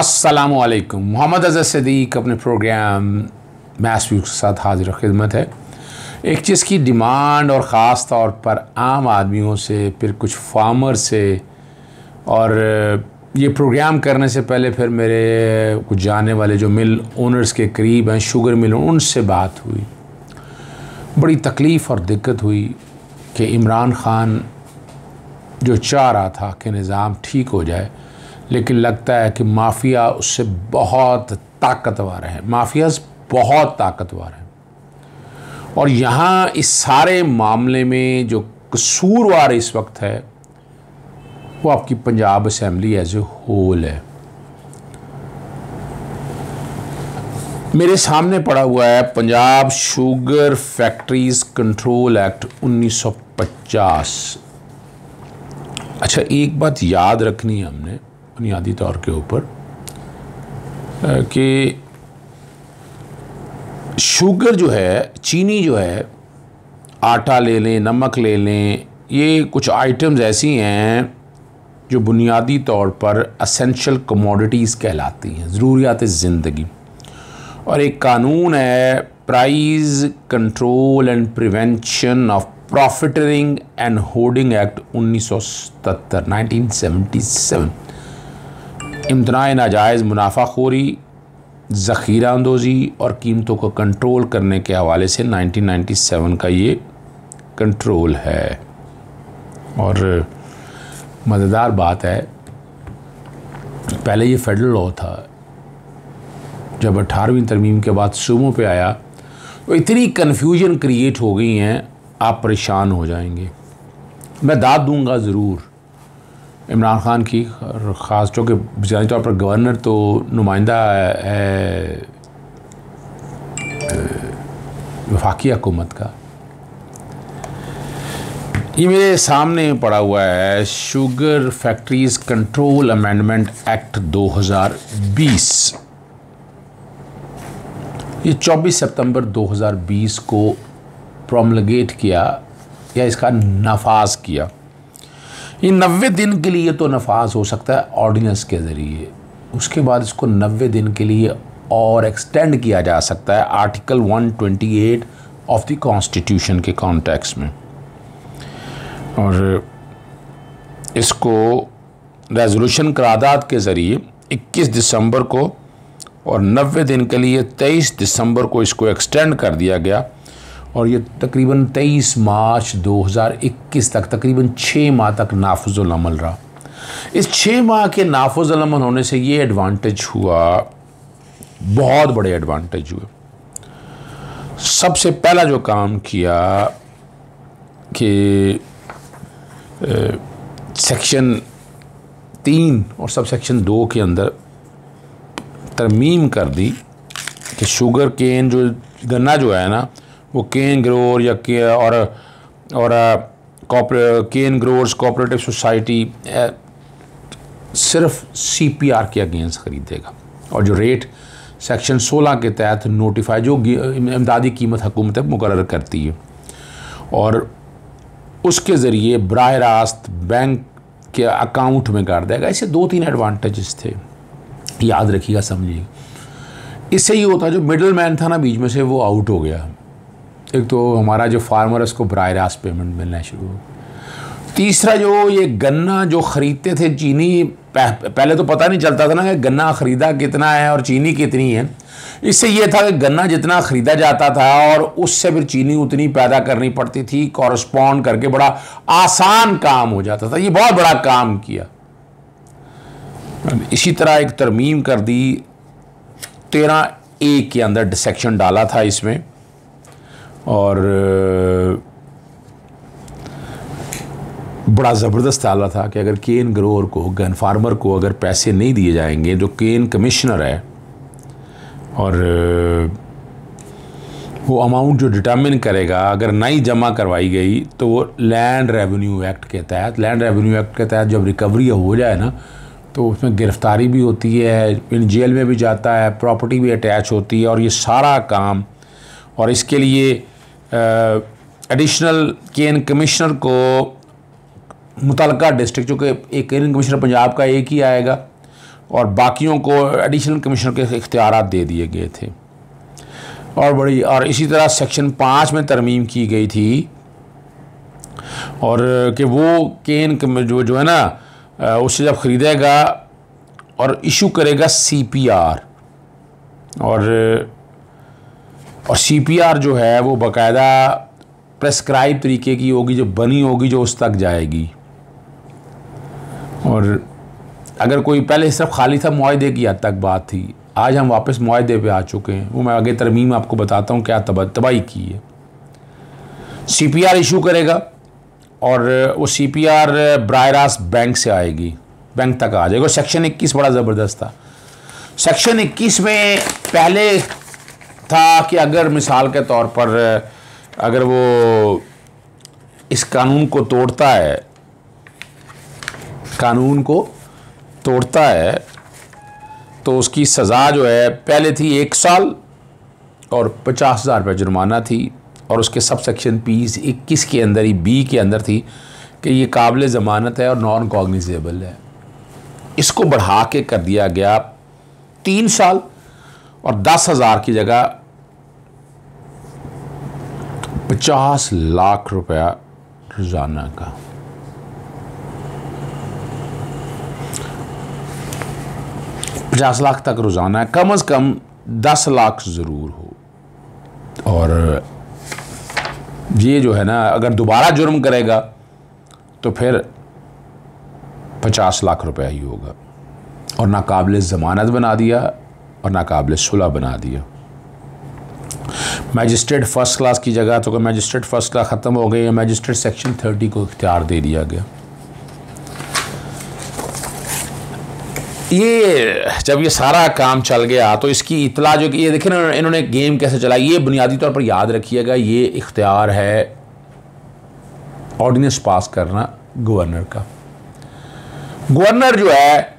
असलकुम मोहम्मद अजहर सदीक अपने programme math view के साथ हाजिर खिदमत है। एक चीज़ की डिमांड और ख़ास तौर पर आम आदमियों से, फिर कुछ फार्मर से, और ये प्रोग्राम करने से पहले फिर मेरे कुछ जाने वाले जो मिल ओनर्स के करीब हैं, शुगर मिल, उनसे बात हुई। बड़ी तकलीफ़ और दिक्कत हुई कि इमरान ख़ान जो चाह रहा था कि निज़ाम ठीक हो जाए लेकिन लगता है कि माफिया उससे बहुत ताकतवर है। माफियाज बहुत ताकतवर हैं। और यहाँ इस सारे मामले में जो कसूरवार इस वक्त है, वो आपकी Punjab assembly as a whole है। मेरे सामने पड़ा हुआ है Punjab sugar factories control act 1950 अच्छा एक बात याद रखनी है हमने। बुनियादी तौर के ऊपर कि शुगर जो है, चीनी जो है, आटा ले लें, नमक ले लें, ये कुछ आइटम्स ऐसी हैं जो बुनियादी तौर पर असेंशियल कमोडिटीज़ कहलाती हैं, ज़रूरियात ज़िंदगी। और एक कानून है price control and prevention of profiteering and hoarding act उन्नीस सौ सतर नाइनटीन सेवेंटी सेवन। इम्तना नाजायज़ मुनाफाखोरी, ज़ख़ीरा अंदोज़ी और कीमतों को कंट्रोल करने के हवाले से 1997 का ये कंट्रोल है। और मज़ेदार बात है, पहले ये फेडरल लॉ था, जब अठारहवीं तरमीम के बाद सूबों पे आया तो इतनी कन्फ्यूज़न क्रिएट हो गई हैं, आप परेशान हो जाएँगे। मैं दाद दूँगा ज़रूर। इमरान ख़ान की, और ख़ास चूँकि बुनियादी तौर पर गवर्नर तो नुमाइंदा है वफाकी हुकूमत का। ये मेरे सामने पड़ा हुआ है, sugar factories control amendment act 2020 ये 24 सितंबर 2020 को प्रोमलगेट किया या इसका नफाज किया। ये नबे दिन के लिए तो नफाज हो सकता है ऑर्डिनेंस के ज़रिए। उसके बाद इसको नबे दिन के लिए और एक्सटेंड किया जा सकता है आर्टिकल 128 ऑफ़ द कॉन्स्टिट्यूशन के कॉन्टेक्स में। और इसको रेजोल्यूशन करारदाद के ज़रिए 21 दिसंबर को और 90 दिन के लिए 23 दिसंबर को इसको एक्सटेंड कर दिया गया। और ये तकरीबन 23 मार्च 2021 तक तकरीबन छः माह तक नाफुजमल रहा। इस छः माह के नाफुजमल होने से ये एडवांटेज हुआ, बहुत बड़े एडवांटेज हुए। सबसे पहला जो काम किया कि सेक्शन तीन और सब सेक्शन दो के अंदर तरमीम कर दी कि शुगर केन जो गन्ना जो है ना वो केन ग्रोर या के और और केन ग्रोर्स कोऑपरेटिव सोसाइटी सिर्फ़ सीपीआर के अगेंस्ट ख़रीदेगा। और जो रेट सेक्शन 16 के तहत नोटिफाई जो इमदादी कीमत हुकूमत मुकर करती है। और उसके ज़रिए बरह रास्त बैंक के अकाउंट में कर देगा। ऐसे दो तीन एडवांटेजेस थे। याद रखिएगा, समझिए। इससे ये होता जो मिडल मैन था ना, बीच में से वो आउट हो गया। एक तो हमारा जो फार्मर उसको बर रास्त पेमेंट मिलना शुरू हो तीसरा जो ये गन्ना जो ख़रीदते थे, चीनी पहले तो पता नहीं चलता था ना कि गन्ना ख़रीदा कितना है और चीनी कितनी है। इससे ये था कि गन्ना जितना ख़रीदा जाता था और उससे फिर चीनी उतनी पैदा करनी पड़ती थी कॉरस्पॉन्ड करके बड़ा आसान काम हो जाता था। ये बहुत बड़ा काम किया। इसी तरह एक तरमीम कर दी। तेरह ए के अंदर डिसेक्शन डाला था इसमें। और बड़ा ज़बरदस्त आला था कि अगर केन ग्रोअर को, गन फार्मर को अगर पैसे नहीं दिए जाएँगे, जो केन कमिश्नर है, और वो अमाउंट जो डिटर्मिन करेगा, अगर नहीं जमा करवाई गई तो वो लैंड रेवेन्यू एक्ट के तहत, लैंड रेवेन्यू एक्ट के तहत जब रिकवरी हो जाए ना तो उसमें गिरफ्तारी भी होती है, इन जेल में भी जाता है, प्रॉपर्टी भी अटैच होती है, और ये सारा काम, और इसके लिए एडिशनल के एन कमिश्नर को मुतलका डिस्ट्रिक्ट चूँकि एक के एन कमिश्नर पंजाब का एक ही आएगा, और बाकियों को एडिशनल कमिश्नर के इख्तियार दे दिए गए थे। और बड़ी, और इसी तरह सेक्शन पाँच में तरमीम की गई थी, और कि वो केन जो जो है ना उससे जब ख़रीदेगा और इशू करेगा सीपीआर और और सीपीआर जो है वो बाकायदा प्रेस्क्राइब तरीके की होगी जो बनी होगी, जो उस तक जाएगी। और अगर कोई पहले सिर्फ़ खाली था मुआदे की हद तक बात थी, आज हम वापस मुआदे पे आ चुके हैं। वो मैं आगे तरमीम आपको बताता हूँ क्या तब, तबाही की है। सी पी आर इशू करेगा और वो सी पी आर बर रास्त बैंक से आएगी। बैंक तक आ जाएगा। सेक्शन इक्कीस बड़ा ज़बरदस्त था। सेक्शन इक्कीस में पहले था कि अगर मिसाल के तौर पर, अगर वो इस कानून को तोड़ता है, कानून को तोड़ता है तो उसकी सज़ा जो है, पहले थी एक साल और पचास हज़ार रुपये जुर्माना थी और उसके सब सेक्शन पीस इक्कीस के अंदर ही, बी के अंदर थी कि ये काबिल ज़मानत है और नॉन कॉग्निजेबल है। इसको बढ़ा के कर दिया गया तीन साल और दस हज़ार की जगह पचास लाख रुपया रोज़ाना का। पचास लाख तक रोज़ाना है, कम अज़ कम दस लाख ज़रूर हो। और ये जो है ना, अगर दोबारा जुर्म करेगा तो फिर पचास लाख रुपया ही होगा। और नाकबिल ज़मानत बना दिया और नाकबिल सुलह बना दिया। मैजिस्ट्रेट फ़र्स्ट क्लास की जगह तो मैजिस्ट्रेट फ़र्स्ट क्लास ख़त्म हो गई, मैजिस्ट्रेट सेक्शन थर्टी को इख्तियार दे दिया गया। ये जब ये सारा काम चल गया तो इसकी इतला जो कि, ये देखें ना, इन्होंने गेम कैसे चलाई, ये बुनियादी तौर पर याद रखिएगा, ये इख्तियार है ऑर्डिनेंस पास करना गवर्नर का। गवर्नर जो है,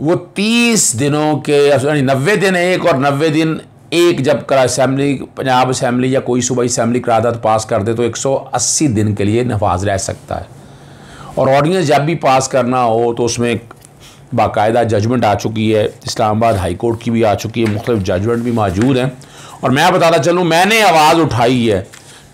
वो तीस दिनों के, यानी नब्बे दिन एक और नब्बे दिन एक जब करा असम्बली पंजाब असम्बली या कोई सूबाई असम्बली करारदाद पास कर दे तो 180 दिन के लिए नफाज रह सकता है। और ऑर्डिनेंस जब भी पास करना हो तो उसमें बाकायदा जजमेंट आ चुकी है। इस्लामाबाद हाई कोर्ट की भी आ चुकी है। मुख्तलिफ़ जजमेंट भी मौजूद हैं। और मैं बताना चलूँ मैंने आवाज़ उठाई है।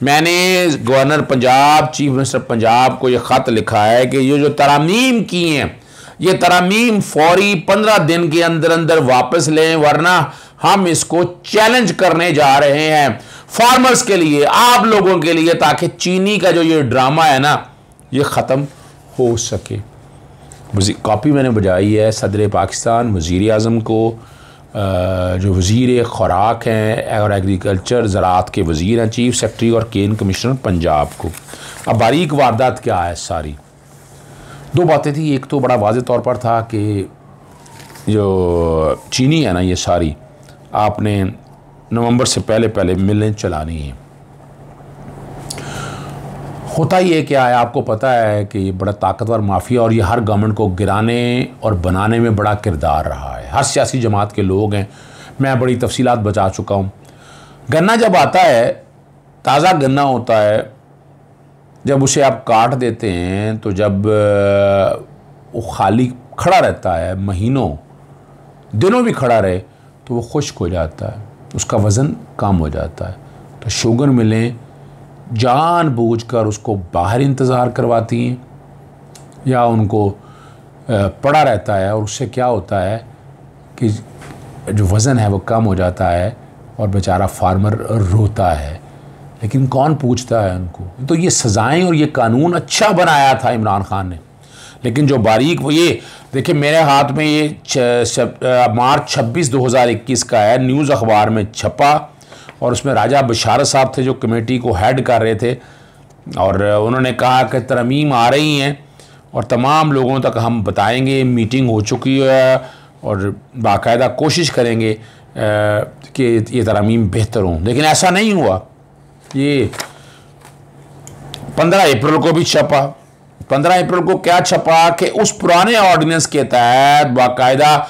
मैंने governor Punjab chief minister Punjab को ये ख़त लिखा है कि ये जो तरामीम की हैं, ये तरामीम फौरी पंद्रह दिन के अंदर अंदर वापस लें, वरना हम इसको चैलेंज करने जा रहे हैं। फार्मर्स के लिए, आप लोगों के लिए, ताकि चीनी का जो ये ड्रामा है ना, ये ख़त्म हो सके। कॉपी मैंने बजाई है सदर पाकिस्तान वज़ी अजम को। जो वज़ी ख़ुराक हैं और एग्रीकल्चर ज़रात के वज़ीर हैं चीफ सेक्रेटरी और केन कमिश्नर पंजाब को। अब बारीक वारदात क्या है सारी? दो बातें थी, एक तो बड़ा वाज तौर पर था कि जो चीनी है ना, ये सारी आपने नवंबर से पहले पहले मिलने चलानी है। होता है क्या है आपको पता है कि ये बड़ा ताकतवर माफिया और ये हर गवर्नमेंट को गिराने और बनाने में बड़ा किरदार रहा है। हर सियासी जमात के लोग हैं। मैं बड़ी तफसीलात बचा चुका हूँ। गन्ना जब आता है, ताज़ा गन्ना होता है, जब उसे आप काट देते हैं तो जब वो खाली खड़ा रहता है, महीनों, दिनों भी खड़ा रहे तो वो खुश्क हो जाता है, उसका वज़न कम हो जाता है। तो शुगर मिलें जान बूझ कर उसको बाहर इंतज़ार करवाती हैं, या उनको पड़ा रहता है और उससे क्या होता है कि जो वज़न है वो कम हो जाता है और बेचारा फार्मर रोता है। लेकिन कौन पूछता है उनको? तो ये सज़ाएँ और ये कानून अच्छा बनाया था इमरान खान ने। लेकिन जो बारीक वो ये देखिए, मेरे हाथ में ये मार्च 26 2021 का है। न्यूज़ अखबार में छपा और उसमें राजा बशारत साहब थे जो कमेटी को हेड कर रहे थे और उन्होंने कहा कि तरमीम आ रही हैं और तमाम लोगों तक हम बताएँगे, मीटिंग हो चुकी है और बाकायदा कोशिश करेंगे कि ये तरमीम बेहतर हों। लेकिन ऐसा नहीं हुआ। ये पंद्रह अप्रैल को भी छपा। पंद्रह अप्रैल को क्या छपा कि उस पुराने ऑर्डिनेंस के तहत बाकायदा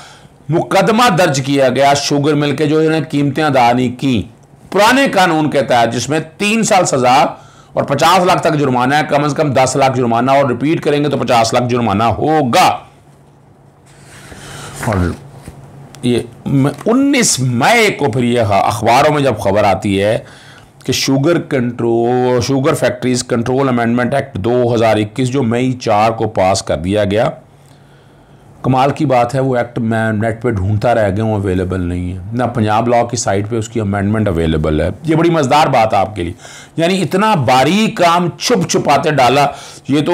मुकदमा दर्ज किया गया, शुगर मिल के जो इन्हें कीमतें अदा नहीं की। पुराने कानून के तहत जिसमें तीन साल सजा और पचास लाख तक जुर्माना है, कम से कम दस लाख जुर्माना और रिपीट करेंगे तो पचास लाख जुर्माना होगा। और ये उन्नीस मई को फिर यह अखबारों में जब खबर आती है कि sugar control sugar factories control amendment act 2021 जो मई चार को पास कर दिया गया। कमाल की बात है, वो एक्ट मैं नेट पे ढूंढता रह गया हूँ अवेलेबल नहीं है। ना पंजाब लॉ की साइट पे उसकी अमेंडमेंट अवेलेबल है। ये बड़ी मज़ेदार बात है आपके लिए। यानी इतना बारीक काम छुप छुपाते डाला, ये तो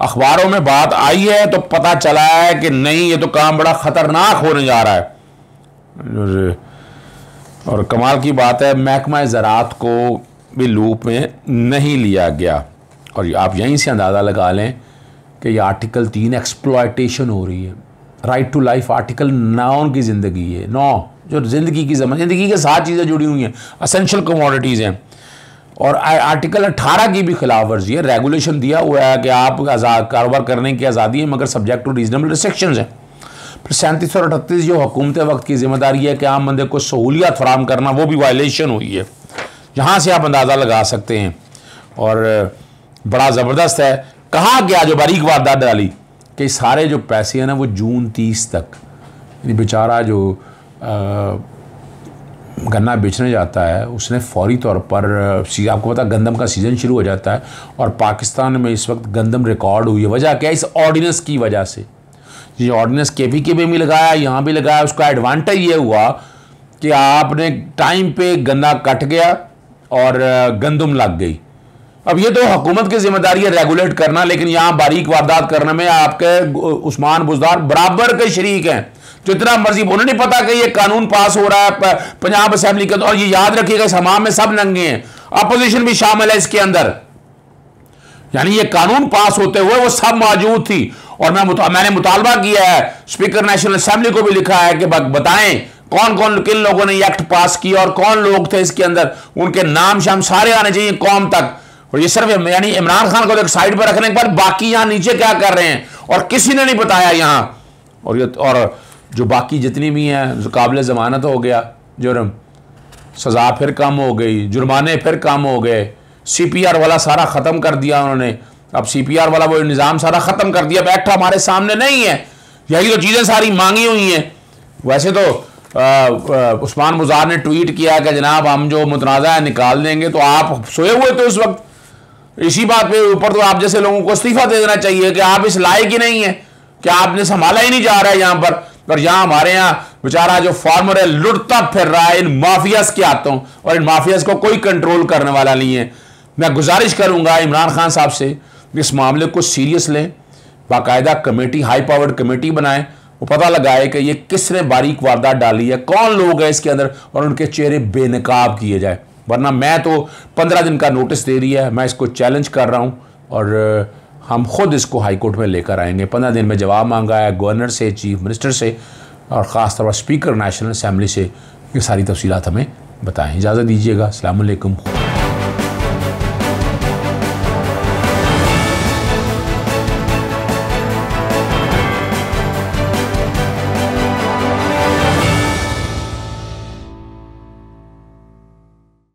अखबारों में बात आई है तो पता चला है कि नहीं, ये तो काम बड़ा ख़तरनाक होने जा रहा है। और कमाल की बात है, महकमा ज़रात को भी लूप में नहीं लिया गया। और आप यहीं से अंदाज़ा लगा लें कि ये आर्टिकल तीन एक्सप्लॉयटेशन हो रही है। राइट टू लाइफ आर्टिकल नौ की ज़िंदगी है। नौ, जो ज़िंदगी की जमा ज़िंदगी के साथ चीज़ें जुड़ी हुई हैं असेंशियल कमोडिटीज़ हैं। और आर्टिकल 18 की भी खिलाफ वर्जी है। रेगुलेशन दिया हुआ है कि आप आज़ाद, कारोबार करने की आज़ादी है, मगर सब्जेक्ट टू रीजनेबल रिस्ट्रिक्शन हैं। फिर सैंतीस और अठतीस जो हुकूमत वक्त की ज़िम्मेदारी है कि आम बंदे को सहूलियात फराम करना वो भी वायलेशन हुई है। यहाँ से आप अंदाज़ा लगा सकते हैं। और बड़ा ज़बरदस्त है। कहा गया जो बारीक वारदात डाली कि सारे जो पैसे हैं ना वो जून तीस तक बेचारा जो आ, गन्ना बेचने जाता है उसने फौरी तौर पर आपको पता गंदम का सीज़न शुरू हो जाता है। और पाकिस्तान में इस वक्त गंदम रिकॉर्ड हुई है। वजह क्या इस ऑर्डिनेंस की वजह से। ये ऑर्डिनेंस के पी के भी लगाया, यहाँ भी लगाया, उसका एडवांटेज ये हुआ कि आपने टाइम पे गन्ना कट गया और गंदम लग गई। अब ये तो हुकूमत की ज़िम्मेदारी है रेगुलेट करना, लेकिन यहाँ बारीक वारदात करने में आपके उस्मान बुजदार बराबर के शरीक हैं। जितना मर्ज़ी उन्हें नहीं पता कि ये कानून पास हो रहा है पंजाब असेंबली के और ये याद रखिएगा, इस हमाम में सब नंगे हैं। अपोजिशन भी शामिल है इसके अंदर। यानी ये कानून पास होते हुए वो सब मौजूद थी। और मैं मुता, मैंने मुतालबा किया है स्पीकर नेशनल असेंबली को भी लिखा है कि बताएँ कौन कौन किन लोगों ने एक्ट पास किया और कौन लोग थे इसके अंदर? उनके नाम शाम सारे आने चाहिए कौम तक। और ये सिर्फ़ यानी इमरान खान को एक साइड पर रखने के बाद बाकी यहाँ नीचे क्या कर रहे हैं? और किसी ने नहीं बताया यहाँ। और ये और जो बाकी जितनी भी हैं काबिल ज़मानत हो गया जुर्म सज़ा फिर कम हो गई जुर्माने फिर कम हो गए। सी पी आर वाला सारा ख़त्म कर दिया उन्होंने। अब सी पी आर वाला वो निज़ाम सारा ख़त्म कर दिया। बैठा हमारे सामने नहीं है। यही तो चीज़ें सारी मांगी हुई हैं। वैसे तो उस्मान मुजार ने ट्वीट किया कि जनाब हम जो मुतनाज़ा है निकाल देंगे तो आप सोए हुए थे उस वक्त। इसी बात पे ऊपर तो आप जैसे लोगों को इस्तीफा दे देना चाहिए कि आप इस लायक ही नहीं है। कि आपने संभाला ही नहीं जा रहा है यहाँ पर। पर यहाँ हमारे यहाँ बेचारा जो फार्मर है, लुटता फिर रहा है इन माफियाज के हाथों और इन माफियाज को कोई कंट्रोल करने वाला नहीं है। मैं गुजारिश करूँगा इमरान खान साहब से इस मामले को सीरियस लें, बाकायदा कमेटी हाई पावर्ड कमेटी बनाएँ, वो पता लगाए कि ये किसने बारीक वारदात डाली है, कौन लोग हैं इसके अंदर, और उनके चेहरे बेनकाब किए जाए। वरना मैं तो पंद्रह दिन का नोटिस दे रही है, मैं इसको चैलेंज कर रहा हूँ, और हम खुद इसको हाई कोर्ट में लेकर आएँगे। पंद्रह दिन में जवाब मांगा है गवर्नर से चीफ मिनिस्टर से, और ख़ास तौर पर स्पीकर नेशनल असम्बली से, ये सारी तफसीत हमें बताएँ। इजाज़त दीजिएगा अल्लाम